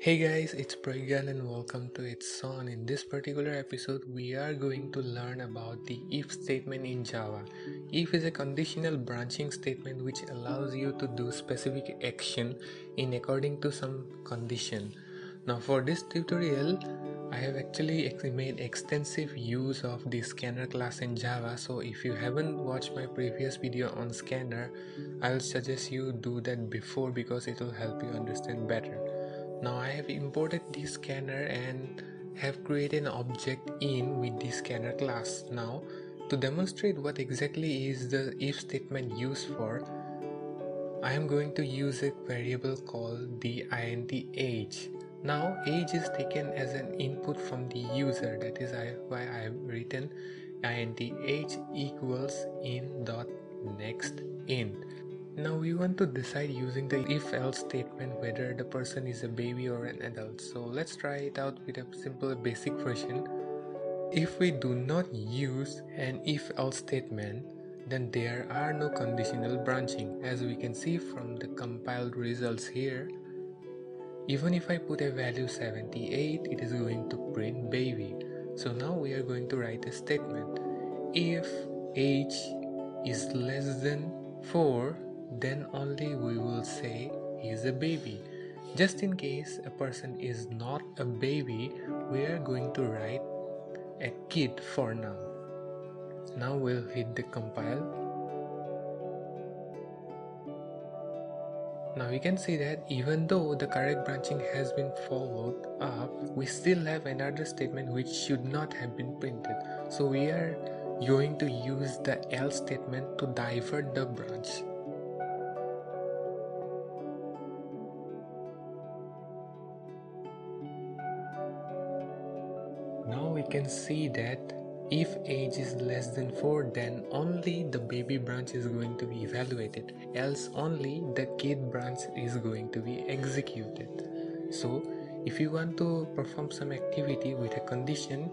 Hey guys, it's Pragyan and welcome to It's On. In this particular episode, we are going to learn about the if statement in Java. If is a conditional branching statement which allows you to do specific action in according to some condition. Now for this tutorial, I have actually made extensive use of the scanner class in Java so if you haven't watched my previous video on scanner, I will suggest you do that before because it will help you understand better. Now I have imported the scanner and have created an object in with the scanner class. Now to demonstrate what exactly is the if statement used for, I am going to use a variable called the int age. Now age is taken as an input from the user that is why I have written int age equals in dot next int now we want to decide using the if-else statement whether the person is a baby or an adult. So let's try it out with a simple basic version. If we do not use an if-else statement, then there are no conditional branching. As we can see from the compiled results here, even if I put a value 78, it is going to print baby. So now we are going to write a statement. If age is less than 4, then only we will say he is a baby. Just in case a person is not a baby, we are going to write a kid for now. Now we'll hit the compile. Now we can see that even though the correct branching has been followed up, we still have another statement which should not have been printed. So we are going to use the else statement to divert the branch. Now we can see that if age is less than 4 then only the baby branch is going to be evaluated. Else only the kid branch is going to be executed. So if you want to perform some activity with a condition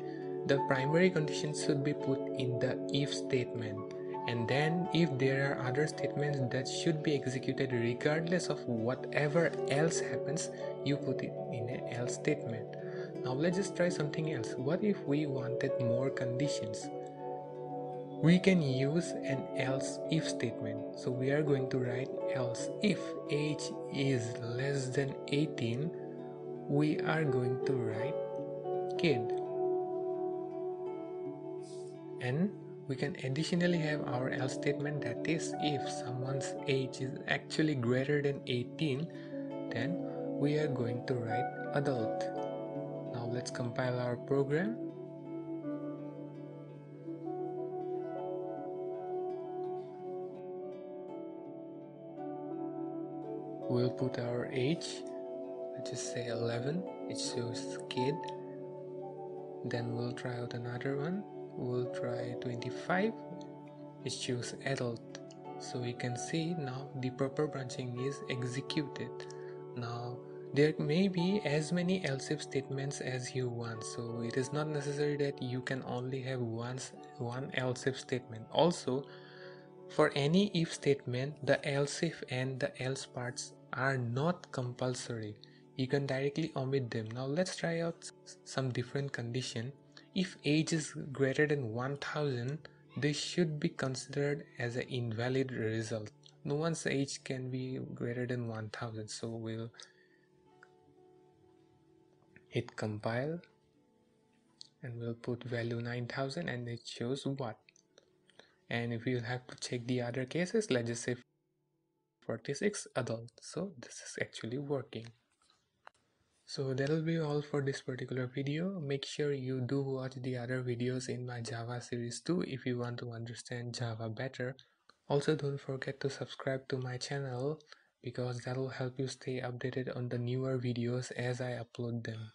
the primary condition should be put in the if statement. And then if there are other statements that should be executed regardless of whatever else happens you put it in an else statement now let's just try something else. What if we wanted more conditions? We can use an else if statement. So we are going to write else if age is less than 18, we are going to write kid. And we can additionally have our else statement that is if someone's age is actually greater than 18 then we are going to write adult now let's compile our program. We'll put our age, let's just say 11, it shows kid. Then we'll try out another one, we'll try 25, it shows adult. So we can see now the proper branching is executed. Now there may be as many else if statements as you want so it is not necessary that you can only have once one else if statement. Also for any if statement the else if and the else parts are not compulsory. You can directly omit them. Now let's try out some different condition. If age is greater than 1000 this should be considered as an invalid result. No one's age can be greater than 1000 so we'll hit compile and we'll put value 9000 and it shows what. And if you have to check the other cases let's just say 46 adult. So this is actually working. So that'll be all for this particular video. Make sure you do watch the other videos in my java series too if you want to understand java better. Also don't forget to subscribe to my channel because that will help you stay updated on the newer videos as i upload them